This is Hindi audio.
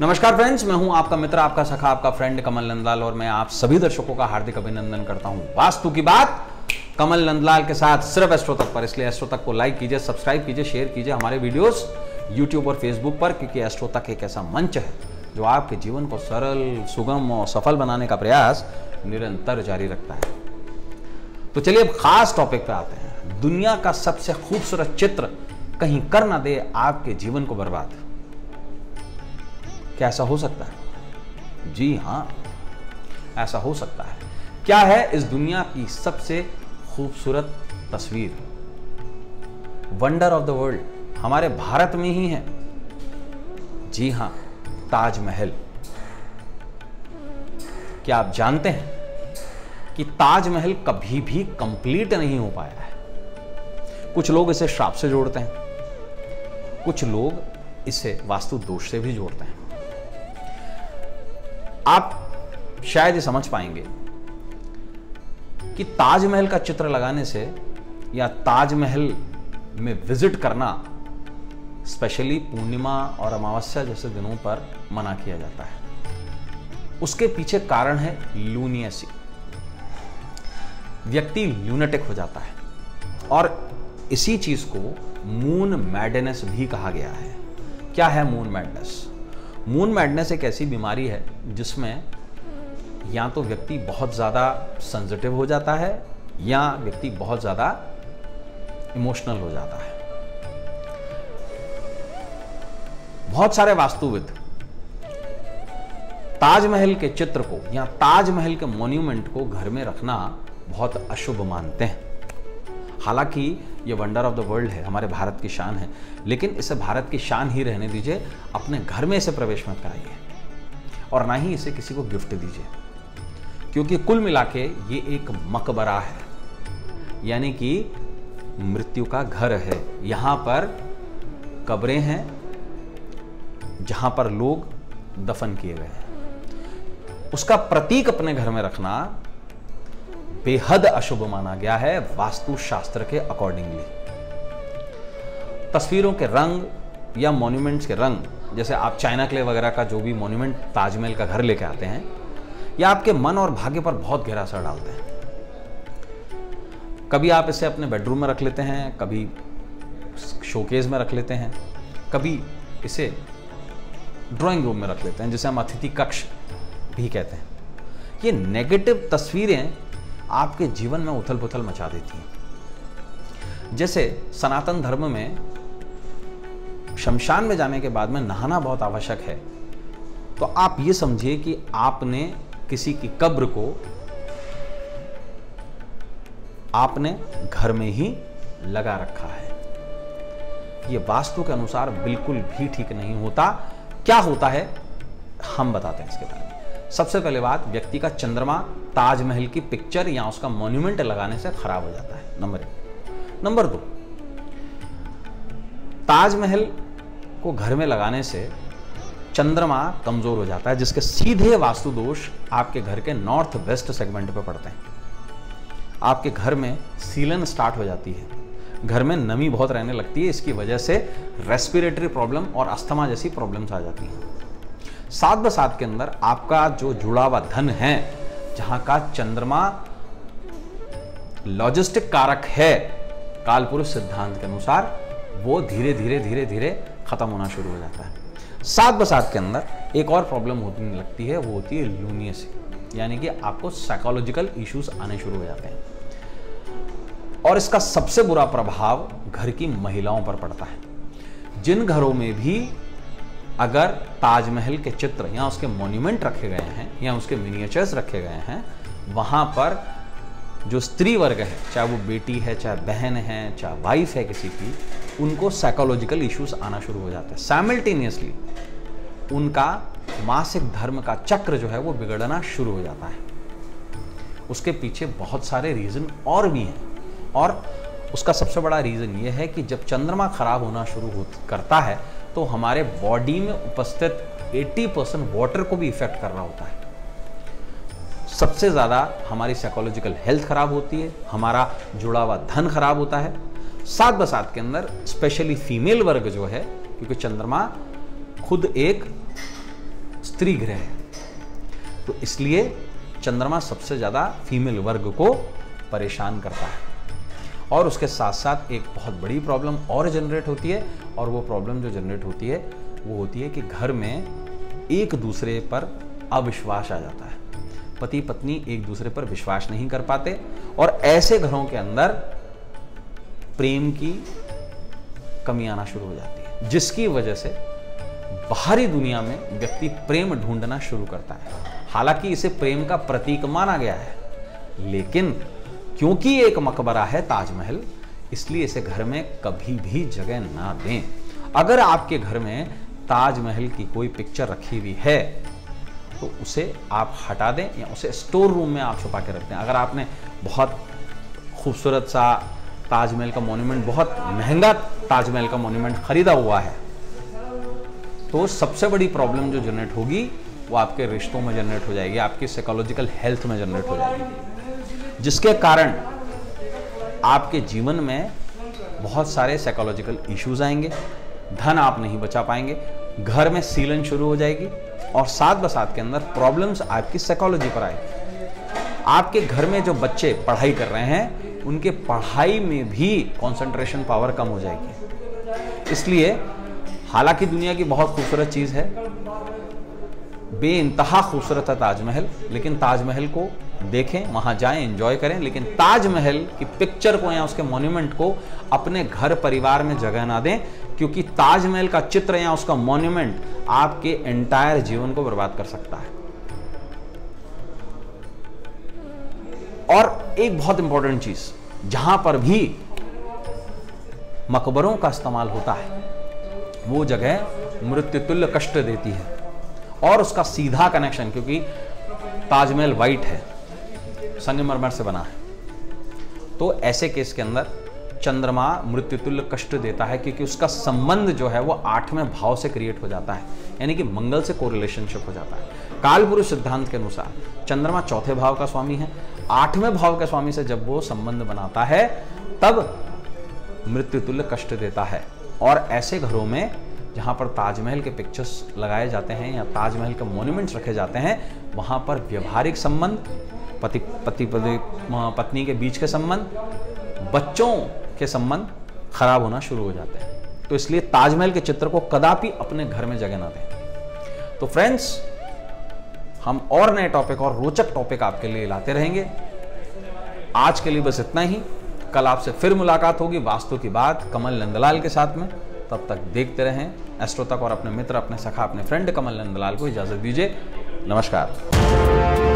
नमस्कार फ्रेंड्स मैं हूँ आपका मित्र, आपका सखा, आपका फ्रेंड कमल नंदलाल और मैं आप सभी दर्शकों का हार्दिक अभिनंदन करता हूँ। वास्तु की बात कमल नंदलाल के साथ सिर्फ़ एस्ट्रो तक पर, इसलिए एस्ट्रो तक को लाइक कीजिए सब्सक्राइब कीजिए शेयर कीजिए हमारे वीडियोस यूट्यूब और फेसबुक पर, क्योंकि एस्ट्रो तक एक ऐसा मंच है जो आपके जीवन को सरल, सुगम और सफल बनाने का प्रयास निरंतर जारी रखता है। तो चलिए अब खास टॉपिक पर आते हैं। दुनिया का सबसे खूबसूरत चित्र कहीं कर ना दे, आपके जीवन को बर्बाद। क्या ऐसा हो सकता है? जी हाँ, ऐसा हो सकता है। क्या है इस दुनिया की सबसे खूबसूरत तस्वीर? वंडर ऑफ़ द वर्ल्ड हमारे भारत में ही है। जी हाँ, ताजमहल। क्या आप जानते हैं कि ताजमहल कभी भी कंप्लीट नहीं हो पाया है? कुछ लोग इसे श्राप से जोड़ते हैं। कुछ लोग इसे वास्तु दोष से भी जोड़ते हैं। आप शायद ये समझ पाएँगे कि ताजमहल का चित्र लगाने से या ताजमहल में विज़िट करना, स्पेशली पूर्णिमा और अमावस्या जैसे दिनों पर मना किया जाता है। उसके पीछे कारण है लूनियसी। व्यक्ति ल्यूनेटिक हो जाता है और इसी चीज़ को मून मैडनेस भी कहा गया है। क्या है मून मैडनेस? मून मैडनेस एक ऐसी बीमारी है जिसमें या तो व्यक्ति बहुत ज़्यादा सेंसिटिव हो जाता है या व्यक्ति बहुत ज़्यादा इमोशनल हो जाता है। बहुत सारे वास्तुविद ताजमहल के चित्र को या ताजमहल के मॉन्यूमेंट को घर में रखना बहुत अशुभ मानते हैं। हालाँकि ये वंडर ऑफ़ द वर्ल्ड है, हमारे भारत की शान है, लेकिन इसे भारत की शान ही रहने दीजिए, अपने घर में इसे प्रवेश मत कराइए और ना ही इसे किसी को गिफ्ट दीजिए। क्योंकि कुल मिला के ये एक मकबरा है, यानी कि मृत्यु का घर है। यहाँ पर कब्रें हैं, जहाँ पर लोग दफन किए गए हैं। उसका प्रतीक अपने घर में रखना बेहद अशुभ माना गया है वास्तु शास्त्र के अकॉर्डिंगली तस्वीरों के रंग या मॉन्यूमेंट्स के रंग, जैसे आप चाइना क्ले वगैरह का जो भी मॉन्यूमेंट ताजमहल का घर लेके आते हैं, या आपके मन और भाग्य पर बहुत गहरा असर डालते हैं। कभी आप इसे अपने बेडरूम में रख लेते हैं, कभी शोकेज में रख लेते हैं, कभी इसे ड्राइंग रूम में रख लेते हैं, जिसे हम अतिथि कक्ष भी कहते हैं। ये नेगेटिव तस्वीरें आपके जीवन में उथल पुथल मचा देती हैं। जैसे सनातन धर्म में शमशान में जाने के बाद में नहाना बहुत आवश्यक है तो आप ये समझिए कि आपने किसी की कब्र को आपने घर में ही लगा रखा है। ये वास्तु के अनुसार बिल्कुल भी ठीक नहीं होता। क्या होता है, हम बताते हैं इसके बारे में। सबसे पहले बात, व्यक्ति का चंद्रमा ताजमहल की पिक्चर या उसका मॉन्यूमेंट लगाने से खराब हो जाता है। नंबर एक। नंबर दो, ताजमहल को घर में लगाने से चंद्रमा कमज़ोर हो जाता है, जिसके सीधे वास्तु दोष आपके घर के नॉर्थ वेस्ट सेगमेंट पर पड़ते हैं। आपके घर में सीलन स्टार्ट हो जाती है। घर में नमी बहुत रहने लगती है, इसकी वजह से रेस्पिरेटरी प्रॉब्लम और अस्थमा जैसी प्रॉब्लम्स आ जाती हैं। सात ब सात के अंदर आपका जो जुड़ा हुआ धन है, जहाँ का चंद्रमा लॉजिस्टिक कारक है, कालपुरुष सिद्धांत के अनुसार, वो धीरे धीरे धीरे धीरे खत्म होना शुरू हो जाता है। सात ब सात के अंदर एक और प्रॉब्लम होने लगती है, वो होती है लूनियस यानी कि आपको साइकोलॉजिकल इश्यूज़ आने शुरू हो जाते हैं। और इसका सबसे बुरा प्रभाव घर की महिलाओं पर पड़ता है। जिन घरों में भी अगर ताजमहल के चित्र या उसके मोन्यूमेंट रखे गए हैं, या उसके मिनिएचर्स रखे गए हैं, वहाँ पर जो स्त्री वर्ग है, चाहे वो बेटी है, चाहे बहन है, चाहे वाइफ है किसी की, उनको साइकोलॉजिकल इश्यूज़ आना शुरू हो जाते हैं। साइमल्टेनियसली उनका मासिक धर्म का चक्र जो है, वो बिगड़ना शुरू हो जाता है। उसके पीछे बहुत सारे रीजन और भी हैं। और उसका सबसे बड़ा रीजन ये है कि जब चंद्रमा खराब होना शुरू हो, करता है तो हमारे बॉडी में उपस्थित 80 परसेंट वाटर को भी इफ़ेक्ट कर रहा होता है। सबसे ज़्यादा हमारी साइकोलॉजिकल हेल्थ खराब होती है, हमारा जुड़ा हुआ धन खराब होता है। सात ब सात के अंदर स्पेशली फीमेल वर्ग जो है, क्योंकि चंद्रमा खुद एक स्त्री ग्रह है तो इसलिए चंद्रमा सबसे ज़्यादा फीमेल वर्ग को परेशान करता है। और उसके साथ साथ एक बहुत बड़ी प्रॉब्लम और जनरेट होती है और वो प्रॉब्लम जो जनरेट होती है, वो होती है कि घर में एक दूसरे पर अविश्वास आ जाता है। पति पत्नी एक दूसरे पर विश्वास नहीं कर पाते और ऐसे घरों के अंदर प्रेम की कमी आना शुरू हो जाती है, जिसकी वजह से बाहरी दुनिया में व्यक्ति प्रेम ढूंढना शुरू करता है। हालाँकि इसे प्रेम का प्रतीक माना गया है, लेकिन क्योंकि एक मकबरा है ताजमहल, इसलिए इसे घर में कभी भी जगह ना दें। अगर आपके घर में ताजमहल की कोई पिक्चर रखी हुई है तो उसे आप हटा दें या उसे स्टोर रूम में आप छुपा के रखते हैं अगर आपने बहुत खूबसूरत सा ताजमहल का मोन्यूमेंट बहुत महँगा ताजमहल का मोन्यूमेंट खरीदा हुआ है तो सबसे बड़ी प्रॉब्लम जो जनरेट होगी, वो आपके रिश्तों में जनरेट हो जाएगी, आपकी साइकोलॉजिकल हेल्थ में जनरेट हो जाएगी। जिसके कारण आपके जीवन में बहुत सारे साइकोलॉजिकल इश्यूज़ आएँगे, धन आप नहीं बचा पाएँगे, घर में सीलन शुरू हो जाएगी और साथ बसात के अंदर प्रॉब्लम्स आपकी साइकोलॉजी पर आएगी। आपके घर में जो बच्चे पढ़ाई कर रहे हैं, उनके पढ़ाई में भी कंसंट्रेशन पावर कम हो जाएगी। इसलिए, हालाँकि दुनिया की बहुत खूबसूरत चीज़ है बे इंतहा खूबसूरत है ताजमहल, लेकिन ताजमहल को देखें, वहाँ जाएँ एंजॉय करें, लेकिन ताजमहल की पिक्चर को या उसके मॉन्यूमेंट को अपने घर परिवार में जगह ना दें, क्योंकि ताजमहल का चित्र या उसका मॉन्यूमेंट आपके एंटायर जीवन को बर्बाद कर सकता है। और एक बहुत इंपॉर्टेंट चीज़, जहाँ पर भी मकबरों का इस्तेमाल होता है, वो जगह मृत्युतुल्य कष्ट देती है और उसका सीधा कनेक्शन क्योंकि ताजमहल वाइट है। संगमरमर से बना है। तो ऐसे केस के अंदर चंद्रमा मृत्युतुल्य कष्ट देता है क्योंकि उसका संबंध जो है वो आठवें भाव से क्रिएट हो जाता है। यानी कि मंगल से को रिलेशनशिप हो जाता है। कालपुरुष सिद्धांत के अनुसार चंद्रमा चौथे भाव का स्वामी है। आठवें भाव के स्वामी से जब वो संबंध बनाता है, तब मृत्युतुल्य कष्ट देता है। और ऐसे घरों में जहाँ पर ताजमहल के पिक्चर्स लगाए जाते हैं या ताजमहल के मोन्यूमेंट्स रखे जाते हैं, वहाँ पर व्यवहारिक संबंध पति पति पति पत्नी के बीच के संबंध, बच्चों के संबंध खराब होना शुरू हो जाते हैं। तो इसलिए ताजमहल के चित्र को कदापि अपने घर में जगह ना दें। तो फ्रेंड्स हम और नए टॉपिक और रोचक टॉपिक आपके लिए लाते रहेंगे। आज के लिए बस इतना ही। कल आपसे फिर मुलाकात होगी वास्तु की बात, कमल नंदलाल के साथ में। तब तक देखते रहें एस्ट्रो तक और अपने मित्र, अपने सखा, अपने फ्रेंड कमल नंदलाल को इजाज़त दीजिए। नमस्कार।